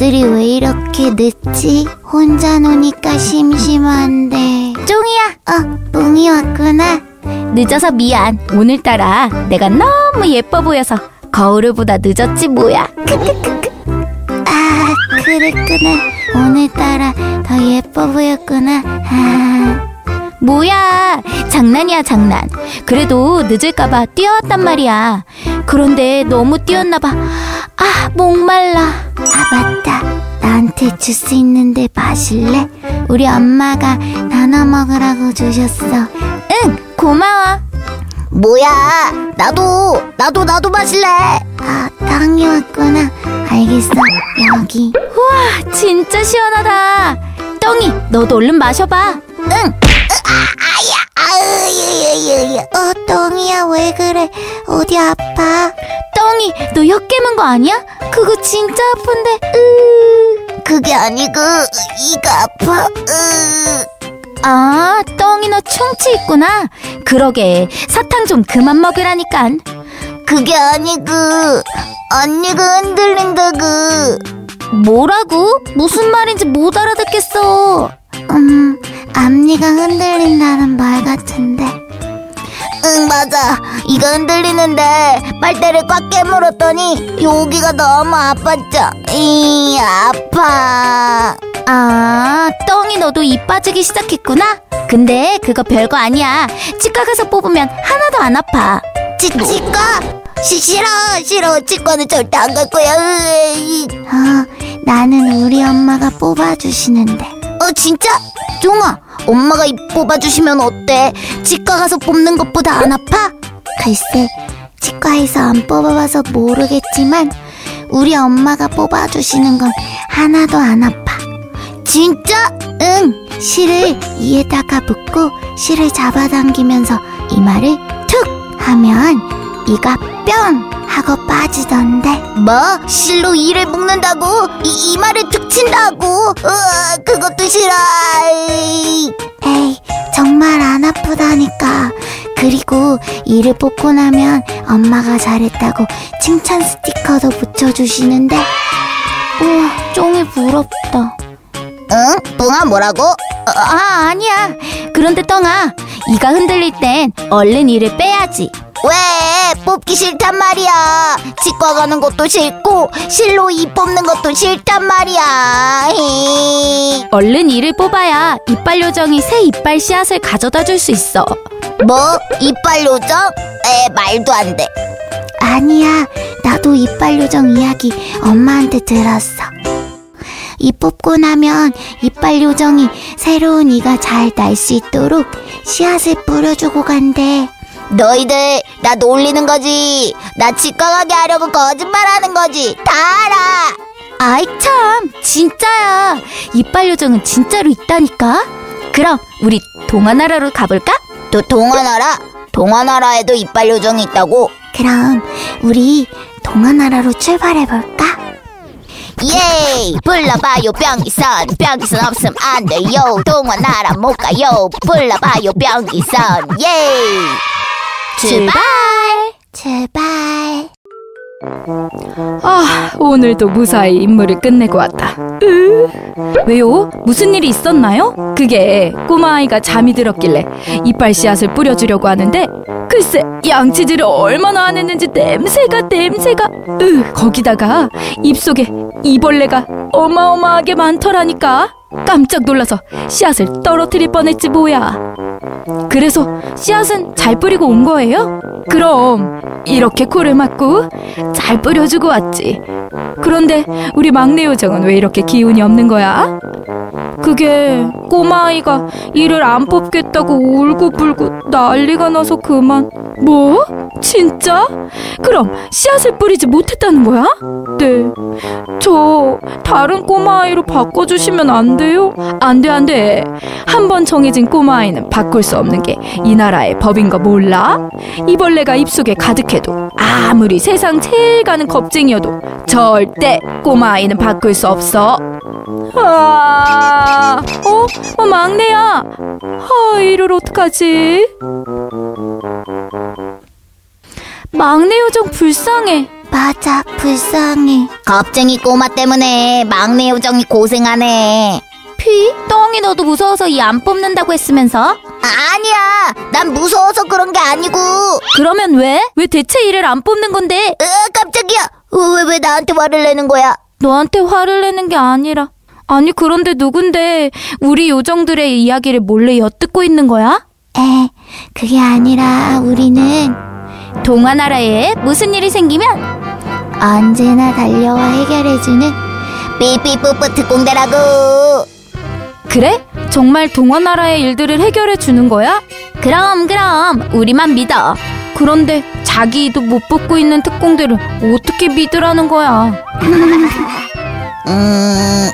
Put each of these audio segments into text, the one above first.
아들이 왜 이렇게 늦지? 혼자 노니까 심심한데. 쫑이야, 어, 뿡이 왔구나. 늦어서 미안. 오늘따라 내가 너무 예뻐 보여서 거울보다 늦었지 뭐야. 아, 그랬구나. 오늘따라 더 예뻐 보였구나. 아, 뭐야. 장난이야, 장난. 그래도 늦을까봐 뛰어왔단 말이야. 그런데 너무 뛰었나봐. 아, 목말라. 아, 맞다. 나한테 주스 있는데 마실래? 우리 엄마가 나눠 먹으라고 주셨어. 응, 고마워. 뭐야? 나도, 나도, 나도 마실래. 아, 땅이 왔구나. 알겠어. 여기. 우와, 진짜 시원하다. 똥이, 너도 얼른 마셔봐. 응. 아으, 어, 똥이야, 왜 그래? 어디 아파? 똥이, 너혀 깨문 거 아니야? 그거 진짜 아픈데. 으, 그게 아니고, 이가 아파. 으. 아, 똥이 너 충치 있구나. 그러게, 사탕 좀 그만 먹으라니깐. 그게 아니고, 언니가 흔들린다고. 뭐라고? 무슨 말인지 못 알아듣겠어. 음, 앞니가 흔들린다는 말 같은데. 응, 맞아. 이가 흔들리는데 빨대를 꽉 깨물었더니 여기가 너무 아팠죠. 이, 아파. 아, 똥이 너도 입 빠지기 시작했구나? 근데 그거 별거 아니야. 치과 가서 뽑으면 하나도 안 아파. 치, 치과? 시, 싫어, 싫어. 치과는 절대 안 갈 거야. 으이. 어, 나는 우리 엄마가 뽑아주시는데. 어, 진짜? 종아, 엄마가 입 뽑아주시면 어때? 치과 가서 뽑는 것보다 안 아파? 글쎄, 치과에서 안 뽑아봐서 모르겠지만, 우리 엄마가 뽑아주시는 건 하나도 안 아파. 진짜? 응. 실을 이에다가 묶고 실을 잡아당기면서 이마를 툭 하면 이가 뿅 하고 빠지던데. 뭐? 실로 이를 묶는다고? 이, 이마를 툭 친다고? 으아, 그것도 싫어. 에이. 에이, 정말 안 아프다니까. 그리고 이를 뽑고 나면 엄마가 잘했다고 칭찬 스티커도 붙여주시는데. 우와, 쫑이 부럽다. 응? 뿡아 뭐라고? 아, 아니야. 그런데 똥아, 이가 흔들릴 땐 얼른 이를 빼야지. 왜? 뽑기 싫단 말이야. 치과 가는 것도 싫고 실로 이 뽑는 것도 싫단 말이야. 히. 얼른 이를 뽑아야 이빨 요정이 새 이빨 씨앗을 가져다 줄 수 있어. 뭐? 이빨 요정? 에 말도 안 돼. 아니야. 나도 이빨 요정 이야기 엄마한테 들었어. 이 뽑고 나면 이빨 요정이 새로운 이가 잘 날 수 있도록 씨앗을 뿌려주고 간대. 너희들 나 놀리는 거지. 나 치과 가게 하려고 거짓말하는 거지. 다 알아. 아이 참, 진짜야. 이빨 요정은 진짜로 있다니까. 그럼 우리 동화나라로 가볼까? 또 동화나라? 동화나라에도 이빨 요정이 있다고? 그럼 우리 동화나라로 출발해 볼까? 예! 불러봐요 병기선 병기선 없음 안 돼요 동화나라 못 가요 불러봐요 병기선 예! 출발! 출발 아, 오늘도 무사히 임무를 끝내고 왔다. 으, 왜요? 무슨 일이 있었나요? 그게 꼬마아이가 잠이 들었길래 이빨 씨앗을 뿌려주려고 하는데 글쎄 양치질을 얼마나 안 했는지 냄새가 냄새가 으, 거기다가 입속에 이벌레가 어마어마하게 많더라니까 깜짝 놀라서 씨앗을 떨어뜨릴 뻔했지 뭐야 그래서 씨앗은 잘 뿌리고 온 거예요? 그럼 이렇게 코를 막고 잘 뿌려주고 왔지. 그런데 우리 막내 요정은 왜 이렇게 기운이 없는 거야? 그게 꼬마 아이가 이를 안 뽑겠다고 울고불고 난리가 나서 그만. 뭐? 진짜? 그럼 씨앗을 뿌리지 못했다는 거야? 네. 저 다른 꼬마아이로 바꿔주시면 안 돼요? 안 돼, 안 돼. 한 번 정해진 꼬마아이는 바꿀 수 없는 게 이 나라의 법인 거 몰라? 이벌레가 입속에 가득해도 아무리 세상 제일 가는 겁쟁이여도 절대 꼬마아이는 바꿀 수 없어. 아, 어? 어, 막내야. 아, 이를 어떡하지? 막내 요정 불쌍해. 맞아, 불쌍해. 겁쟁이 꼬마 때문에 막내 요정이 고생하네. 피? 똥이 너도 무서워서 이 안 뽑는다고 했으면서? 아니야, 난 무서워서 그런 게 아니고. 그러면 왜? 왜 대체 이를 안 뽑는 건데? 으, 깜짝이야. 왜, 왜 나한테 화를 내는 거야? 너한테 화를 내는 게 아니라. 아니, 그런데 누군데 우리 요정들의 이야기를 몰래 엿듣고 있는 거야? 에, 그게 아니라 우리는 동화 나라에 무슨 일이 생기면 언제나 달려와 해결해주는 삐삐뿌뿌 특공대라고. 그래? 정말 동화 나라의 일들을 해결해 주는 거야? 그럼 그럼 우리만 믿어. 그런데 자기도 못 뽑고 있는 특공대를 어떻게 믿으라는 거야? 음,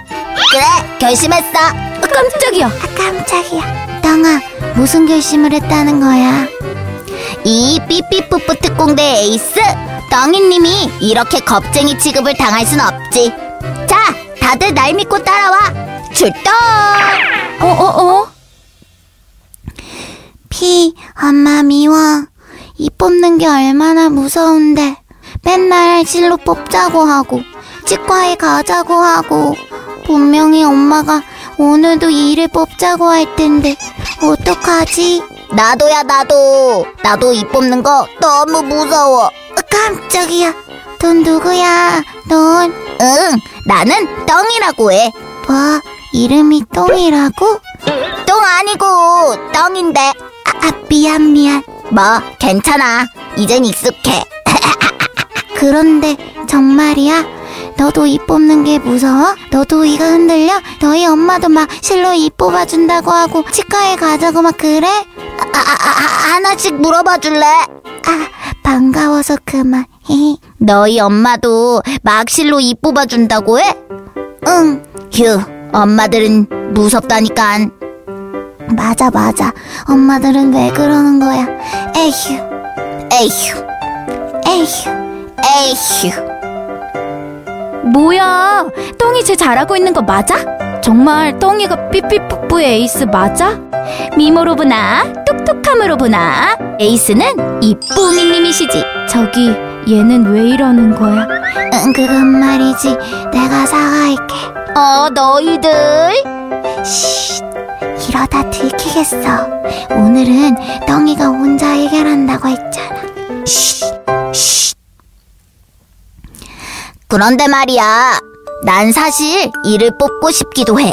그래, 결심했어. 아, 깜짝이야. 아, 깜짝이야. 땅아, 무슨 결심을 했다는 거야? 이 삐삐뿌뿌 특공대 에이스 떡이님이 이렇게 겁쟁이 취급을 당할 순 없지. 자, 다들 날 믿고 따라와. 출동! 어, 어, 어? 피, 엄마 미워. 이 뽑는 게 얼마나 무서운데. 맨날 실로 뽑자고 하고, 치과에 가자고 하고, 분명히 엄마가 오늘도 이를 뽑자고 할 텐데, 어떡하지? 나도야, 나도. 나도 이 뽑는 거 너무 무서워. 깜짝이야. 넌 누구야? 넌? 응, 나는 똥이라고 해. 뭐, 이름이 똥이라고? 똥 아니고, 똥인데. 아, 아, 미안, 미안. 뭐, 괜찮아. 이젠 익숙해. 그런데, 정말이야? 너도 이 뽑는 게 무서워? 너도 이가 흔들려? 너희 엄마도 막 실로 이 뽑아준다고 하고 치과에 가자고 막 그래? 아, 아, 아, 아, 하나씩 물어봐 줄래? 아, 반가워서 그만. 너희 엄마도 막 실로 이 뽑아준다고 해? 응. 휴, 엄마들은 무섭다니깐. 맞아, 맞아. 엄마들은 왜 그러는 거야? 에휴, 에휴, 에휴, 에휴. 뭐야? 똥이 쟤 잘하고 있는 거 맞아? 정말 똥이가 삐삐뿌뿌의 에이스 맞아? 미모로 보나 똑똑함으로 보나 에이스는 이 뿡이님이시지 저기 얘는 왜 이러는 거야? 응, 그건 말이지. 내가 사과할게. 어 너희들 쉿, 이러다 들키겠어. 오늘은 덩이가 혼자 해결한다고 했잖아. 쉿, 쉿. 그런데 말이야. 난 사실 이를 뽑고 싶기도 해.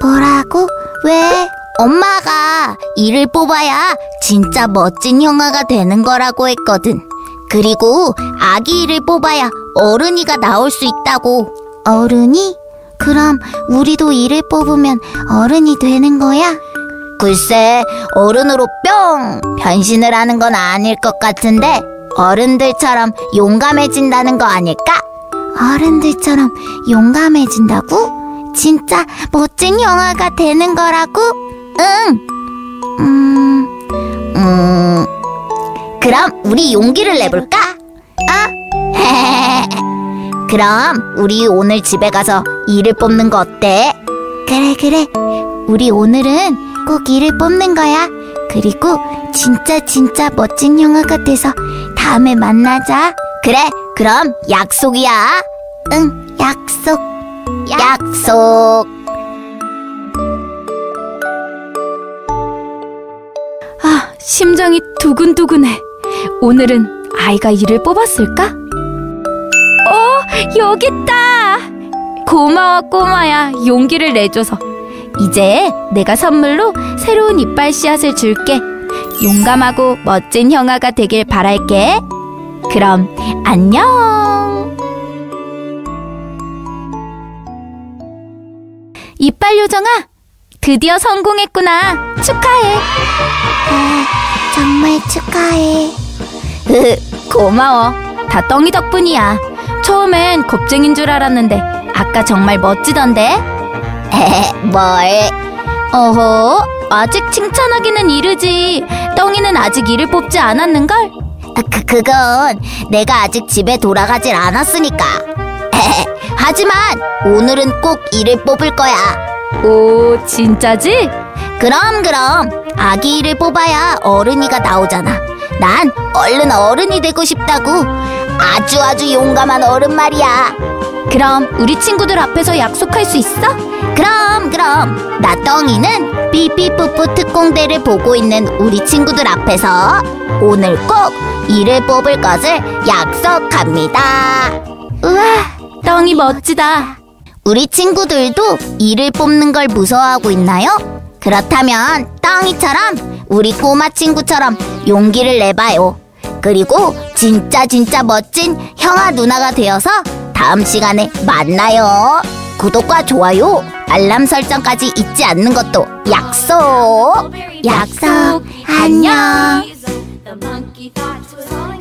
뭐라고? 왜? 엄마가 이를 뽑아야 진짜 멋진 형아가 되는 거라고 했거든. 그리고 아기 이를 뽑아야 어른이가 나올 수 있다고. 어른이? 그럼 우리도 이를 뽑으면 어른이 되는 거야? 글쎄, 어른으로 뿅! 변신을 하는 건 아닐 것 같은데, 어른들처럼 용감해진다는 거 아닐까? 어른들처럼 용감해진다고? 진짜 멋진 영화가 되는 거라고? 응! 음, 음, 그럼 우리 용기를 내볼까? 어? 그럼 우리 오늘 집에 가서 이를 뽑는 거 어때? 그래 그래 우리 오늘은 꼭 이를 뽑는 거야 그리고 진짜 진짜 멋진 영화가 돼서 다음에 만나자 그래 그럼 약속이야 응 약속 약속 아, 심장이 두근두근해. 오늘은 아이가 이를 뽑았을까? 어, 여기 있다. 고마워, 꼬마야. 용기를 내줘서. 이제 내가 선물로 새로운 이빨 씨앗을 줄게. 용감하고 멋진 형아가 되길 바랄게. 그럼 안녕. 이빨 요정아, 드디어 성공했구나. 축하해. 아, 정말 축하해 고마워. 다 떵이 덕분이야. 처음엔 겁쟁인 줄 알았는데 아까 정말 멋지던데. 뭘 어허, 아직 칭찬하기는 이르지. 떵이는 아직 이를 뽑지 않았는걸? 아, 그, 그건 내가 아직 집에 돌아가질 않았으니까. 하지만 오늘은 꼭 이를 뽑을 거야. 오, 진짜지? 그럼 그럼 아기 이를 뽑아야 어른이가 나오잖아. 난 얼른 어른이 되고 싶다고. 아주 아주 용감한 어른 말이야. 그럼 우리 친구들 앞에서 약속할 수 있어? 그럼 그럼 나 떵이는 삐삐뿌뿌 특공대를 보고 있는 우리 친구들 앞에서 오늘 꼭 이를 뽑을 것을 약속합니다. 우와, 떵이 멋지다. 우리 친구들도 이를 뽑는 걸 무서워하고 있나요? 그렇다면 떵이처럼 우리 꼬마 친구처럼 용기를 내봐요. 그리고 진짜 진짜 멋진 형아 누나가 되어서 다음 시간에 만나요. 구독과 좋아요, 알람 설정까지 잊지 않는 것도 약속. 약속. 안녕. was on.